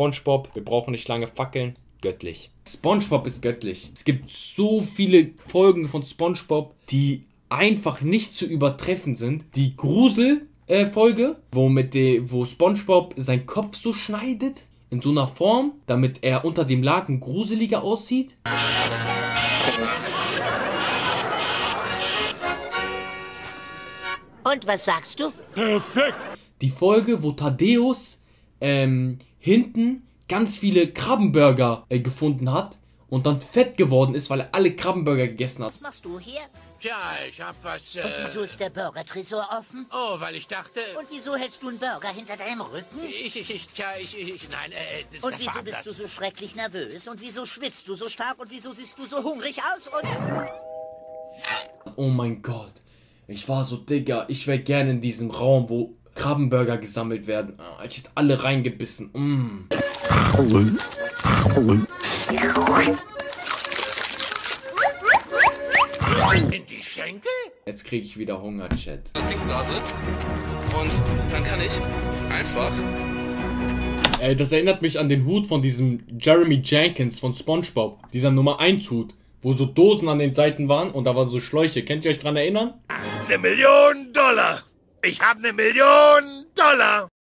SpongeBob. Wir brauchen nicht lange fackeln. Göttlich. SpongeBob ist göttlich. Es gibt so viele Folgen von SpongeBob, die einfach nicht zu übertreffen sind. Die Grusel äh, Folge, wo mit de, wo SpongeBob seinen Kopf so schneidet in so einer Form, damit er unter dem Laken gruseliger aussieht. Und was sagst du? Perfekt. Die Folge, wo Thaddeus ähm, hinten ganz viele Krabbenburger äh, gefunden hat und dann fett geworden ist, weil er alle Krabbenburger gegessen hat. Was machst du hier? Tja, ich hab was. Äh, Und wieso ist der Burger-Tresor offen? oh, weil ich dachte. Und wieso hältst du einen Burger hinter deinem Rücken? Ich, ich, ich, tja, ich, ich, ich nein, äh, das, Und wieso war bist du so schrecklich nervös? Und wieso schwitzt du so stark? Und wieso siehst du so hungrig aus? Und Oh mein Gott. Ich war so Digga. Ich wäre gerne in diesem Raum, wo Krabbenburger gesammelt werden. Ah, Ich hätte alle reingebissen. Mm. In die Schenkel? Jetzt kriege ich wieder Hunger, Chat. Und dann kann ich einfach Ey, das erinnert mich an den Hut von diesem Jeremy Jenkins von SpongeBob. Dieser Nummer 1 Hut, wo so Dosen an den Seiten waren und da waren so Schläuche. Könnt ihr euch dran erinnern? Eine Million Dollar. Ich hab eine Million Dollar.